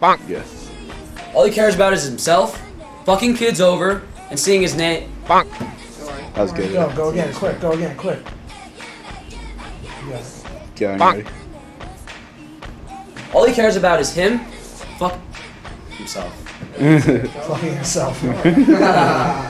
Bonk. Yes. All he cares about is himself, fucking kids over, and seeing his name. Bonk. That was good. Go, go again, quick, go again, quick. Yeah. Bonk. All he cares about is him, fuck himself. Fucking himself.